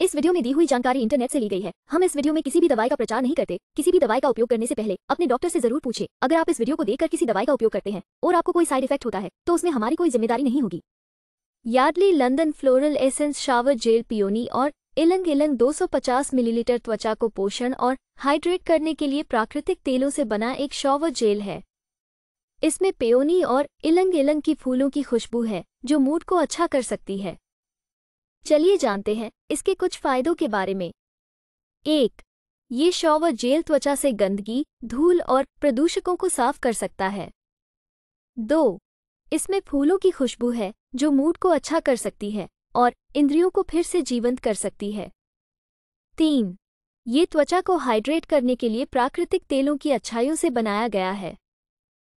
इस वीडियो में दी हुई जानकारी इंटरनेट से ली गई है। हम इस वीडियो में किसी भी दवाई का प्रचार नहीं करते। किसी भी दवाई का उपयोग करने से पहले अपने डॉक्टर से ज़रूर पूछे। अगर आप इस वीडियो को देखकर किसी दवाई का उपयोग करते हैं और आपको कोई साइड इफ़ेक्ट होता है तो उसमें हमारी कोई ज़िम्मेदारी नहीं होगी। Yardley London floral essence shower gel peony और इलंग इलंग 250 मिलीलीटर त्वचा को पोषण और हाइड्रेट करने के लिए प्राकृतिक तेलों से बना एक शॉवर जेल है। इसमें पेयोनी और इलंग इलंग की फूलों की खुशबू है, जो मूड को अच्छा कर सकती है। चलिए जानते हैं इसके कुछ फायदों के बारे में। एक, ये शॉवर जेल त्वचा से गंदगी, धूल और प्रदूषकों को साफ़ कर सकता है। दो, इसमें फूलों की खुशबू है, जो मूड को अच्छा कर सकती है और इंद्रियों को फिर से जीवंत कर सकती है। तीन, ये त्वचा को हाइड्रेट करने के लिए प्राकृतिक तेलों की अच्छाइयों से बनाया गया है।